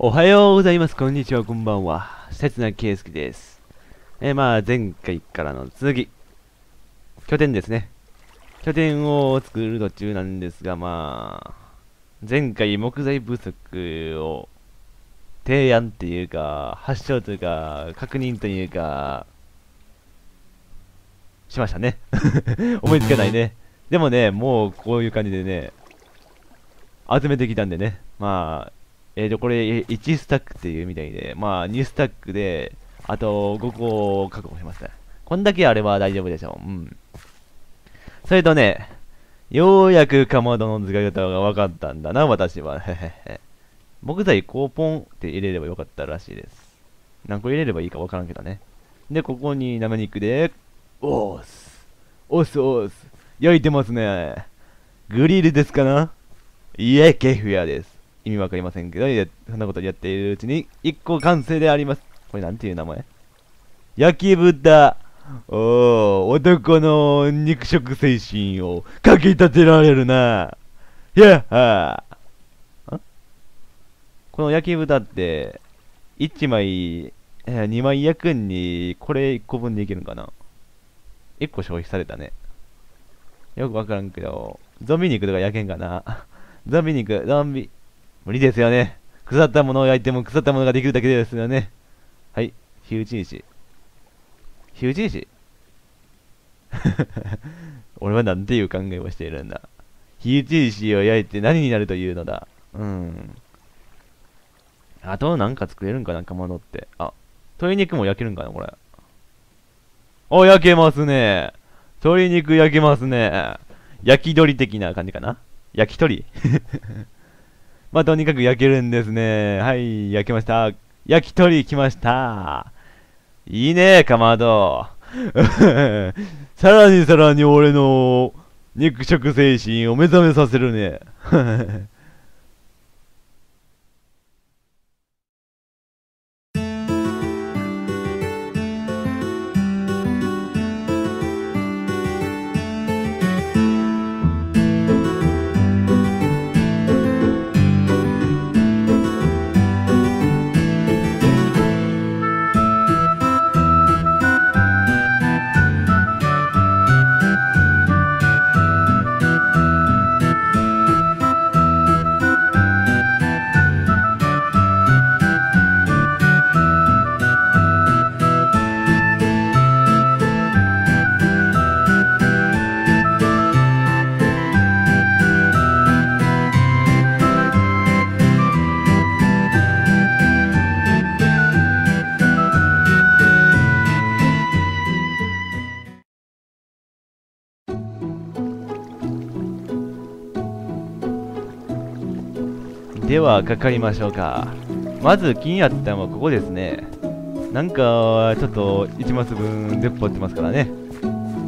おはようございます。こんにちは、こんばんは。刹那圭介です。えー、まあ、前回からの続き。拠点ですね。拠点を作る途中なんですが、まあ、前回木材不足を提案っていうか、発症というか、確認というか、しましたね。思いつかないね。でもね、もうこういう感じでね、集めてきたんでね、まあ、えーと、これ1スタックっていうみたいで、まあ2スタックで、あと5個確保しますね。こんだけあれば大丈夫でしょう。うん。それとね、ようやくかまどの使い方が分かったんだな、私は。木材こうポンって入れればよかったらしいです。何個入れればいいか分からんけどね。で、ここに生肉で、おーす。おーすおーす。焼いてますね。グリルですかな？いえ、ケフヤです。意味わかりませんけど、やそんなことやっているうちに、一個完成であります。これなんていう名前？焼き豚。おお、男の肉食精神をかき立てられるな。やっはー。この焼き豚って、1枚、えー、2枚焼くんに、これ1個分でいけるんかな ?1 個消費されたね。よくわからんけど、ゾンビ肉とか焼けんかな？ゾンビ肉、ゾンビ、無理ですよね。腐ったものを焼いても腐ったものができるだけですよね。はい、火打ち石。火打ち石？俺はなんていう考えをしているんだ。火打ち石を焼いて何になるというのだ。うん。あとなんか作れるんかな、かまどって。あ、鶏肉も焼けるんかな、これ。お、焼けますね。鶏肉焼けますね。焼き鳥的な感じかな焼き鳥？まあ、とにかく焼けるんですね。はい、焼けました。焼き鳥来ました。いいね、かまど。さらにさらに俺の肉食精神を目覚めさせるね。では、かかりましょうか。まず気になったのはここですね。なんか、ちょっと1マス分出っ張ってますからね。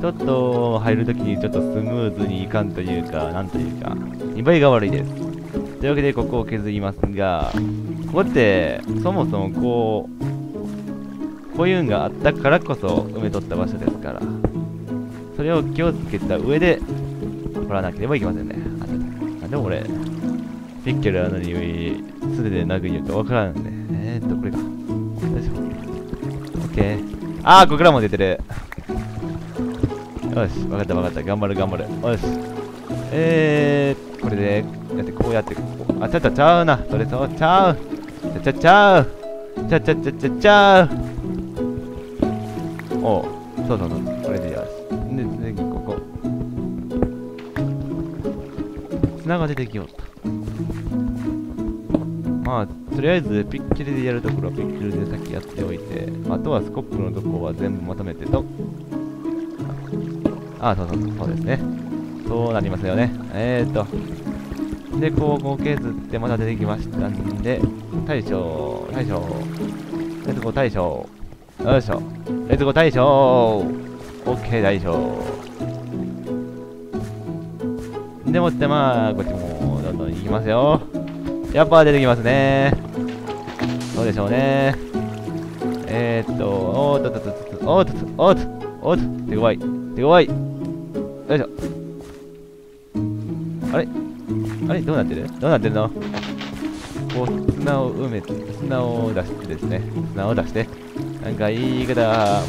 ちょっと入るときにちょっとスムーズにいかんというか、なんというか、見栄えが悪いです。というわけでここを削りますが、ここって、そもそもこう、こういうのがあったからこそ埋めとった場所ですから、それを気をつけた上で、掘らなければいけませんね。あなんでも俺、ピッケルなのに、素手で殴りよとわからんね。えーっと、これか。大丈夫。オッケー。あー、ここからも出てる。よし、わかったわかった。頑張る頑張る。よし。えー、これで、やって、こうやって、こう。あ、ちゃちゃちゃうな。それそうちゃう。ちゃちゃちゃう。ちゃちゃちゃちゃちゃう。おう、そうそうそう。これでよし。で、次、ここ。砂が出てきよった。まあ、とりあえずピッキルでやるところはピッキルで先やっておいて、あとはスコップのとこは全部まとめてと。あ、そうそうそう、そうですね。そうなりますよね。えーと。で、こう、こう削ってまた出てきましたんで、大将、大将、レッツゴー大将、よいしょ、レッツゴー大将、オッケー大将。でもってまあ、こっちもどんどん行きますよ。やっぱ出てきますね。どうでしょうね。えー、っと、おーっとっとっとっと、おーっとと、おーっと、おーっと、手強い、手強い。よいしょ。あれあれどうなってるどうなってるのこう、砂を埋めて、砂を出してですね、砂を出して、なんか言い方、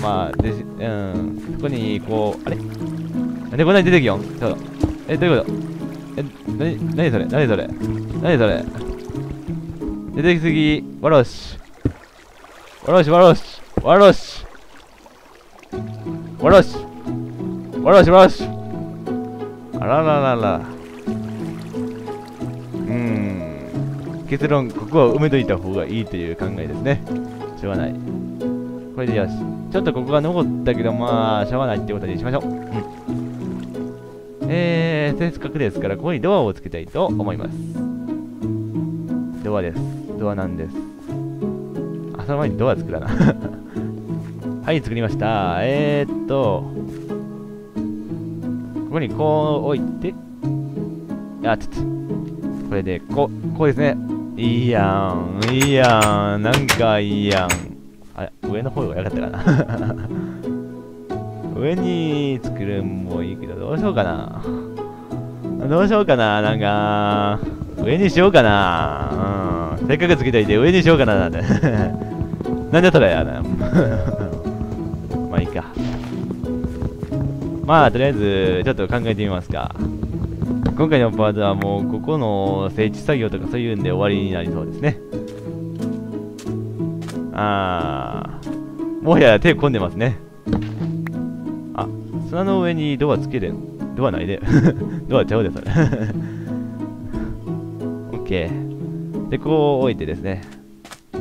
まあ、で、うん、そこに、こう、あれなんでこんなに出てきよんちょっと。え、どういうことえ、なに、なにそれなにそれなにそれ出てきすぎ、わろし。わろし、わろし、わろし。わろし。わろし、わろし。あらららら。うーん。結論、ここは埋めといた方がいいという考えですね。しょうがない。これでよし。ちょっとここが残ったけど、まあ、しょうがないってことにしましょう。うん。えー、せっかくですから、ここにドアをつけたいと思います。ドアです。ドアなんです。あ、その前にドア作らな。はい、作りました。えーっと、ここにこう置いて、あ、ちょっと、これで、こう、こうですね。いいやん、いいやん、なんかいいやん。あ、上の方が良かったかな。上に作るんもいいけど、どうしようかな。どうしようかな、なんか、上にしようかな。うん。せっかくつけといて上にしようかな、なんて。なんでそれやな。まあいいか。まあ、とりあえず、ちょっと考えてみますか。今回のパートはもう、ここの整地作業とかそういうんで終わりになりそうですね。あー。もはや手込んでますね。あ、砂の上にドアつける。ドアないで。ドアちゃうで、それ。オッケー。で、こう置いてですね。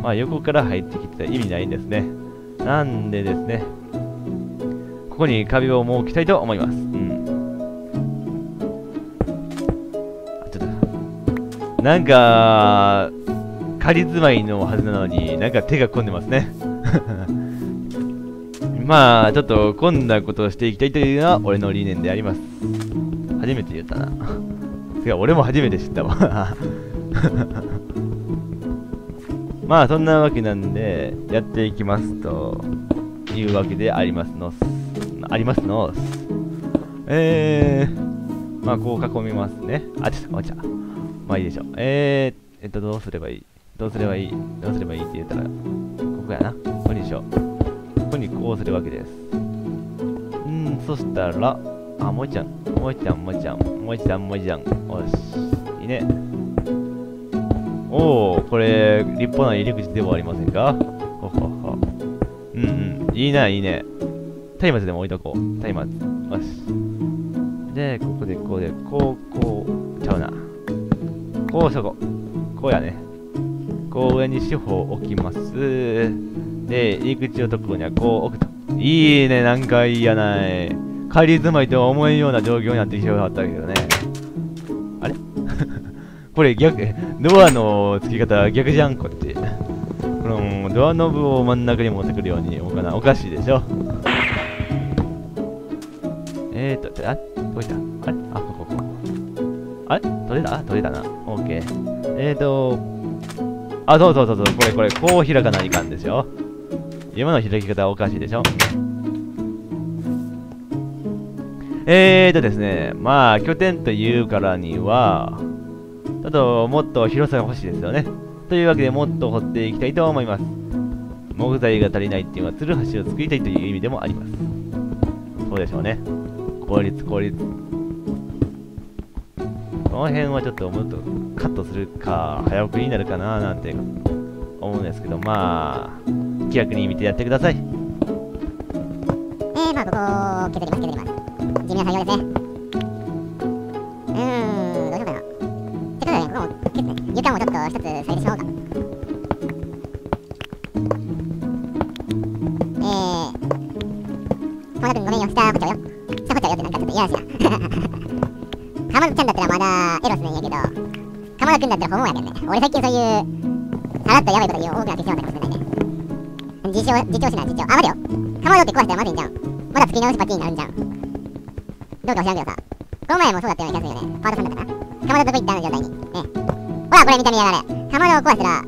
まあ、横から入ってきてたら意味ないんですね。なんでですね。ここに壁を設けたいと思います。うん。ちょっと。なんか、仮住まいのはずなのに、なんか手が込んでますね。まあ、ちょっと、こんなことをしていきたいというのは、俺の理念であります。初めて言ったな。てか、俺も初めて知ったわ。まあ、そんなわけなんで、やっていきますと、いうわけでありますのすありますのすえー、まあ、こう囲みますね。あ、ちょっと、お茶。まあいいでしょう。えー、えっと、どうすればいい？どうすればいい？どうすればいい？って言ったら、ここやな。ここにしよう。ここにこうするわけです。うん、そしたら、あ、もうちゃん、もうちゃん、もうちゃん、もうちゃん、もうちゃん。よし。いいね。おー、これ、立派な入り口ではありませんか？ほほほ。うんうん。いいな、いいね。松明でも置いとこう。松明。よし。で、ここで、こうで、こう、こう、ちゃうな。こうそこ。こうやね。こう上に四方置きます。で、入り口のところにはこう置くと。いいね、なんかいいやない。仮住まいとは思えんような状況になってきてよかったけどね。あれ？これ逆、ドアの付き方逆じゃん、こっち。このドアノブを真ん中に持ってくるようにおかな。おかしいでしょ。えーと、あ、どいた？あれ？あ、ここ、ここ。あれ？取れた？取れたな。オッケー。えーと、あ、そうそうそうそう、これこれ、こう開かないかんですよ。今の開き方はおかしいでしょ。えーとですね、まあ、拠点というからには、ちょっともっと広さが欲しいですよね。というわけでもっと掘っていきたいと思います。木材が足りないっていうのは、ツル橋を作りたいという意味でもあります。そうでしょうね。効率、効率。この辺はちょっともっとカットするか、早送りになるかななんて思うんですけど、まあ、気楽に見てやってください。えー、まあ、ここ、削ります、削ります。地味な作業ですね。一つ添えてしまうか。えー、友田君ごめんよ、下こっちゃうよ。下こっちゃうよってなんかちょっと嫌だしな。浜田ちゃんだったらまだエロスなんやけど、鎌田君だったらホモやけんね。俺最近そういう、さらっとやばいこと言う多くなってしまったかもしれないね。自称、自称しな、自称。あ、待てよ。鎌田って壊したらまずいんじゃん。まだ付き直しパチになるんじゃん。どうか知らんけどさ。この前もそうだったような気がするよね。パートさんだったかな。鎌田どこ行ったの状態に。これ見た目やがれ。鎌田を壊したら、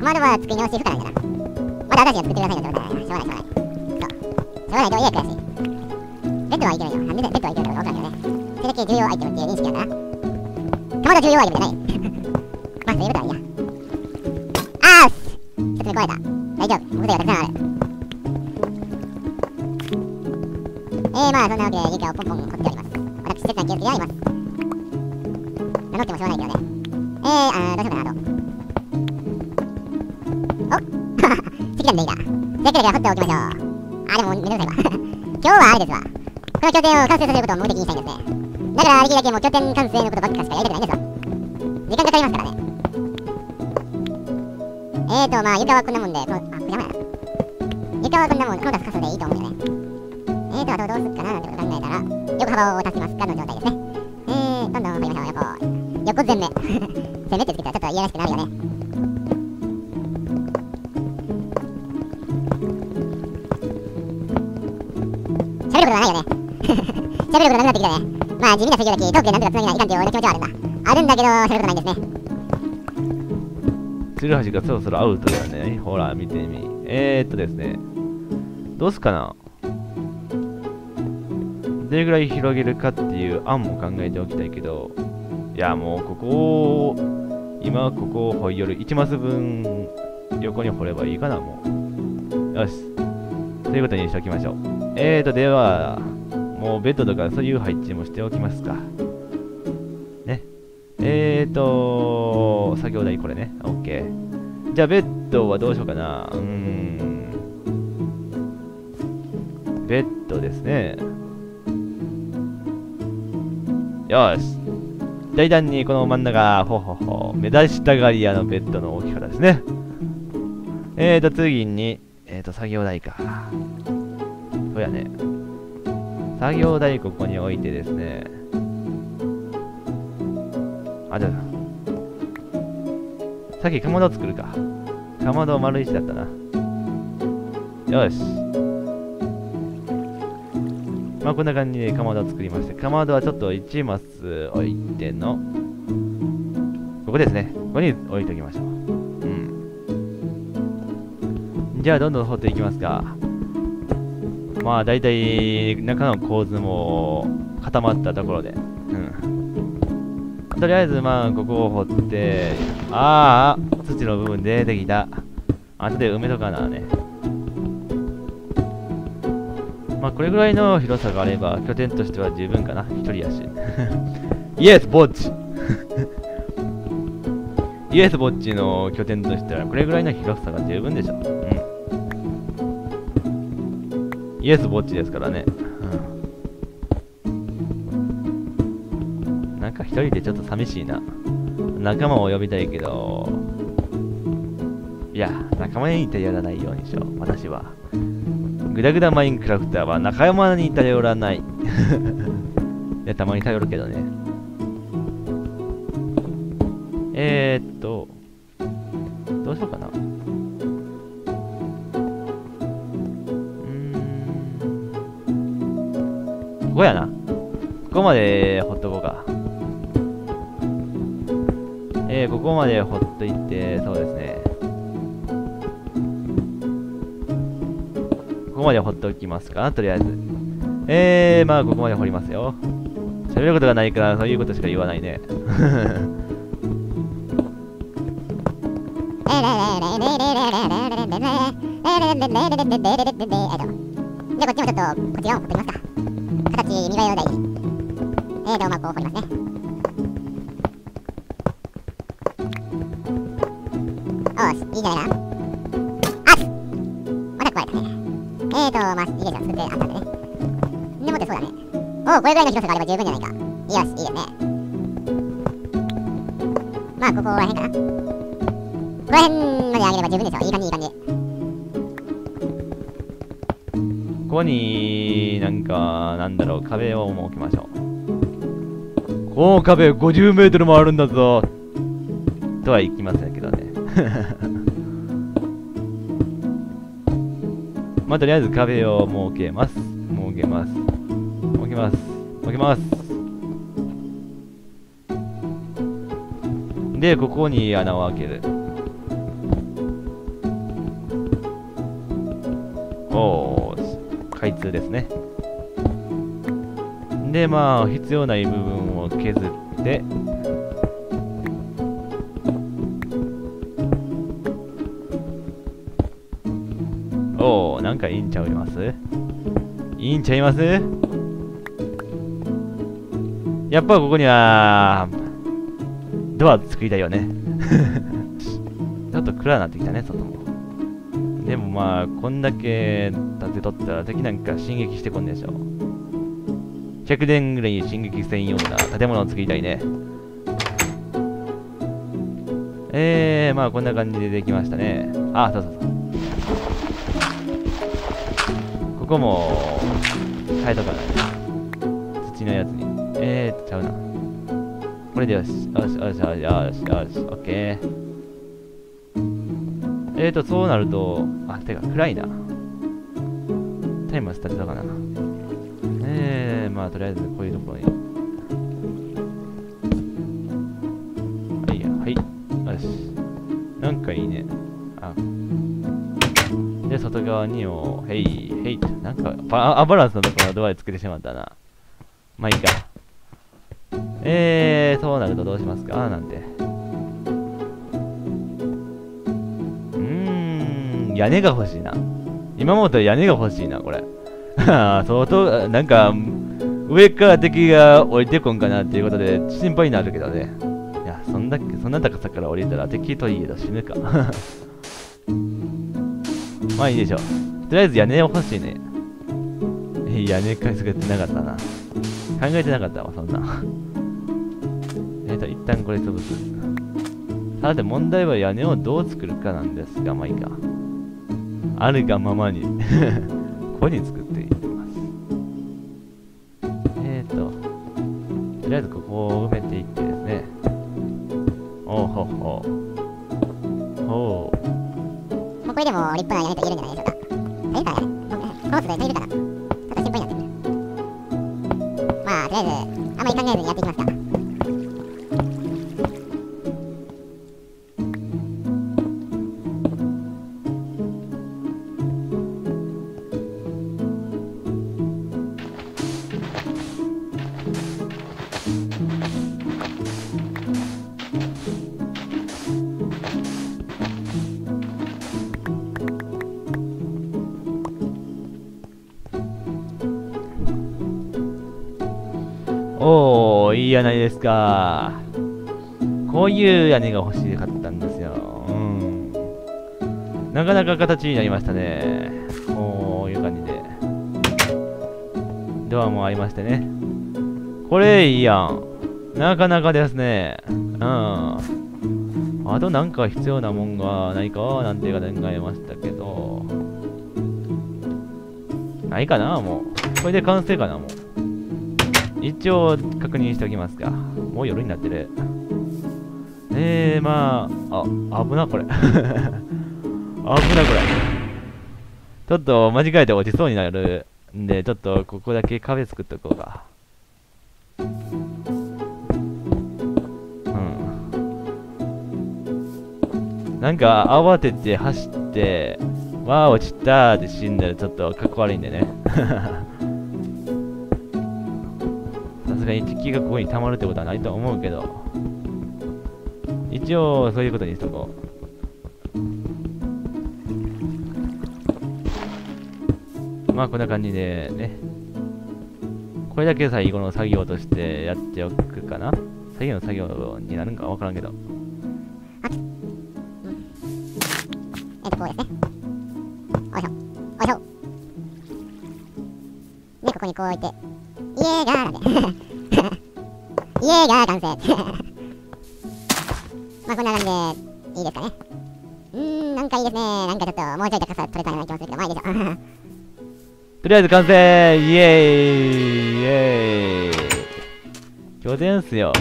鎌田は作り直し不可なんじゃな。まだ私が作ってくださいよってことだね。しょうがない、しょうがない。そう。しょうがないと家悔しい。ベッドはいけるよ。なんでベッドはいけるのか分からんけどね。それだけ重要アイテムっていう認識だから。鎌田重要アイテムじゃない。まあ、そういうことはいいや。つ目壊れた。大丈夫。木材がたくさんある。えー、まあそんなわけで床をポンポン掘っております。私、切断気をつけてあります。名乗ってもしょうがないけどね。えー、あー、どうしようかな、あと。お石炭でいいか。というわけで掘っておきましょう。あー、でもめんどくさいわ。今日はあれですわ。この拠点を完成させることを目的にしたいんですね。だから、ありきだけもう拠点完成のことばっかしかやりたくないんですわ。時間かかりますからね。えーと、まあ床はこんなもんで、この、あ、これ邪魔やな。床はこんなもん、この出す箇所でいいと思うんだよね。えーと、あとどうすっかななんてこと考えたら、横幅を足しますかの状態ですね。えー、どんどん掘りましょう、横。横全面。全面ってつけたらちょっといやらしくなるよね。喋ることがないよね。喋ることなくなってきたね。まあ地味な作業だけトークでなんとかつなげないかんっていう俺の気持ちはあるんだ。あるんだけど、喋ることないんですね。鶴橋がそろそろアウトだよね。ほら、見てみ。えー、っとですね。どうすかなどれぐらい広げるかっていう案も考えておきたいけど、いや、もうここを、今ここを掘り寄る1マス分横に掘ればいいかな、もう。よし。ということにしておきましょう。えーと、では、もうベッドとかそういう配置もしておきますか。ね。えーと、作業台これね。OK。じゃあベッドはどうしようかな。うーん。ベッドですね。よし。大胆にこの真ん中、ほほほ、目立ちたがり屋のベッドの大きさですね。えーと、次に、えーと、作業台か。そうやね。作業台ここに置いてですね。あ、じゃあ、さっきかまど作るか。かまど丸一だったな。よし。まあこんな感じでかまどを作りまして、かまどはちょっと1マス置いての、ここですね。ここに置いておきましょう。うん。じゃあどんどん掘っていきますか。まあ大体中の構図も固まったところで。うん。とりあえずまあここを掘って、ああ、土の部分出てきた。後で埋めとかなね。まあこれぐらいの広さがあれば拠点としては十分かな。一人やし。イエス、ぼっちイエス、ぼっちの拠点としてはこれぐらいの広さが十分でしょ。うん。イエス、ぼっちですからね。うん、なんか一人でちょっと寂しいな。仲間を呼びたいけど、いや、仲間に頼らないようにしよう、私は。グダグダマインクラフターは仲間に頼らない。いや、たまに頼るけどね。えー、っと、どうしようかな。うーん。ここやな。ここまでほっとこうか。えー、ここまでほっといて、そうですね。ここまで掘っておきますかとりあえず。えー、まあ、ここまで掘りますよ。喋ることがないから、そういうことしか言わないね。じゃあこっちもちょっと、こっち側を掘ってみますか。形、見栄えを大事に。えーと、まあ、こう掘りますね。おし、いいじゃないか。あそうだね。おお、これぐらいの広さがあれば十分じゃないか。よし、いいですね。まあ、ここら辺かな。ここら辺まで上げれば十分でしょ。いい感じ、いい感じ。ここに、なんか、なんだろう、壁を設けましょう。この壁50メートルもあるんだぞとは言いませんけどね。まあ、とりあえず壁を設けます。けます。で、ここに穴を開ける。おー、開通ですね。で、まあ、必要ない部分を削って、おおなんかいいんちゃいます？いいんちゃいます？やっぱここには、ドア作りたいよね。ちょっと暗くなってきたね、外も。でもまあ、こんだけ立てとったら敵なんか進撃してこんでしょ。100年ぐらいに進撃専用な建物を作りたいね。えー、まあこんな感じでできましたね。あ、そうそうそう。ここも、変えとかない土のやつに。えー、ちゃうな。これでよし。よし、よし、よし、よし、よし、オッケー。えーと、そうなると、あ、てか、暗いな。タイマースタートだかな。えー、まあ、とりあえず、こういうところに。はいや、はい。よし。なんかいいね。あ。で、外側にも、へい、へいと。なんか、バアバランスのところのドアで作ってしまったな。まあいいか。えー、そうなるとどうしますか？なんて。うーん、屋根が欲しいな。今思ったら屋根が欲しいな、これ。相当、なんか、上から敵が降りてこんかなっていうことで心配になるけどね。いや、そんだけ、そんな高さから降りたら敵といえど死ぬか。まあいいでしょう。とりあえず屋根欲しいね。屋根か作ってなかったな。考えてなかったわ、そんな。と、一旦これ潰す。さて、問題は屋根をどう作るかなんですが、まあいいか。あるがままに ここに作っていきます。えっ、ー、と、とりあえずここを埋めていってですね。おうほうほう。ほう。もうこれでも立派な屋根と言えるんじゃな。い？おー、いい屋根ですか。こういう屋根が欲しかったんですよ。うん。なかなか形になりましたね。こういう感じで。ドアもありましてね。これいいやん。なかなかですね。うん。あとなんか必要なもんがないかなんて考えましたけど。ないかなもう。これで完成かなもう。一応確認しておきますか。もう夜になってる。えー、まあ、あ、危な、これ。危な、これ。ちょっと間違えて落ちそうになるんで、ちょっとここだけ壁作っとこうか。うん。なんか慌てて走って、わあ落ちたーって死んだらちょっとかっこ悪いんでね。すがに敵がここに溜まるってことはないと思うけど、一応そういうことにしとこう。まあこんな感じでね、これだけ最後の作業としてやっておくかな。最後の作業になるんかわからんけど。えっと、こうですね。おいしょ。おいしょ。で、ここにこう置いて、家が、なんで。家が完成。まあ、こんな感じで、いいですかね。うーん、なんかいいですね。なんかちょっと、もうちょい高さ取れたような気もするけど、まあいいでしょう。とりあえず完成イエーイイエーイ拠点っすよ。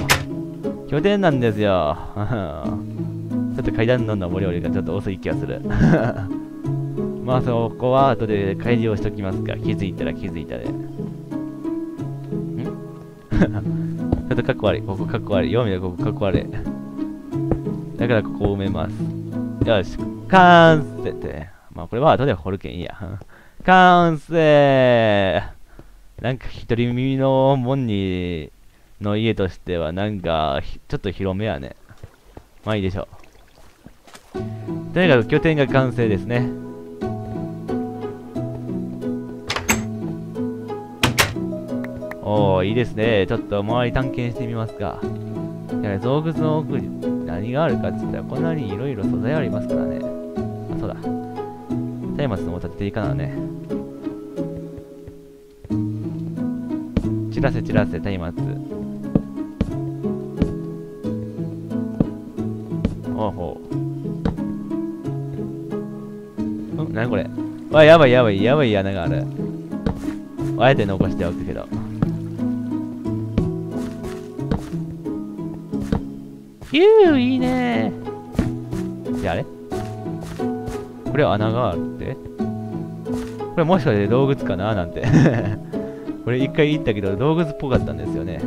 拠点なんですよ。ちょっと階段の上り下りがちょっと遅い気がする。まあそこは後で改良しときますか。気づいたら気づいたで。ちょっとかっこ悪い。ここかっこ悪い。読みでここかっこ悪い。だからここを埋めます。よし。完成って。まあこれは後で掘るけんいいや。完成なんか一人耳の門にの家としてはなんかちょっと広めやね。まあいいでしょう。とにかく拠点が完成ですね。おー、いいですね。ちょっと周り探検してみますか。いや、洞窟の奥に何があるかって言ったら、こんなにいろいろ素材ありますからね。あ、そうだ。松明のも立てていかなね。散らせ散らせ、松明。ほうほう。んなにこれわ、やばいやばい、やばい穴がある。あえて残しておくけど。ヒューいいねー。あれ？これ穴があるって？これもしかして洞窟かな？なんて これ一回行ったけど洞窟っぽかったんですよね。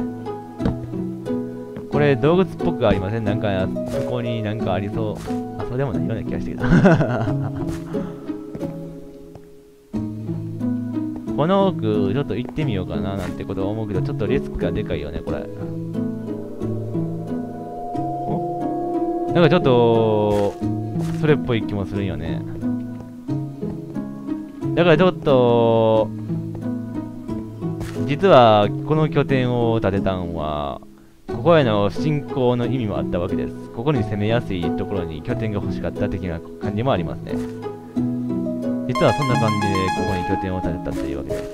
これ洞窟っぽくありません？なんかそこになんかありそう。あ、そうでもないような気がしてきた。この奥、ちょっと行ってみようかななんてことを思うけど、ちょっとリスクがでかいよね、これ。なんかちょっと、それっぽい気もするんよね。だからちょっと、実はこの拠点を建てたんは、ここへの進行の意味もあったわけです。ここに攻めやすいところに拠点が欲しかった的な感じもありますね。実はそんな感じでここに拠点を建てたというわけです。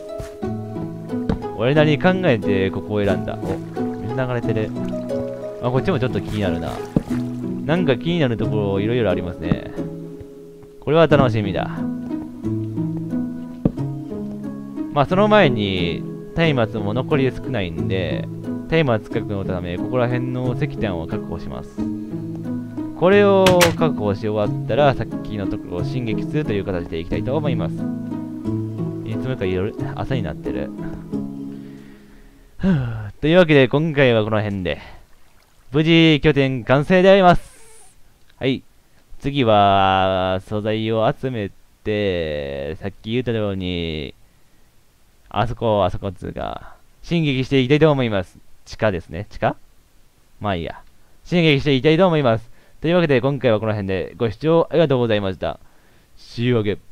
俺なりに考えてここを選んだ。お、水流れてる。あ、こっちもちょっと気になるな。なんか気になるところいろいろありますね。これは楽しみだ。まあその前に、松明も残り少ないんで、松明確保のため、ここら辺の石炭を確保します。これを確保し終わったら、さっきのところを進撃するという形でいきたいと思います。いつもか夜、朝になってる。というわけで、今回はこの辺で、無事拠点完成であります。はい。次は、素材を集めて、さっき言ったように、あそこ、あそこっつうか、進撃していきたいと思います。地下ですね。地下？まあいいや。進撃していきたいと思います。というわけで今回はこの辺でご視聴ありがとうございました。See you again.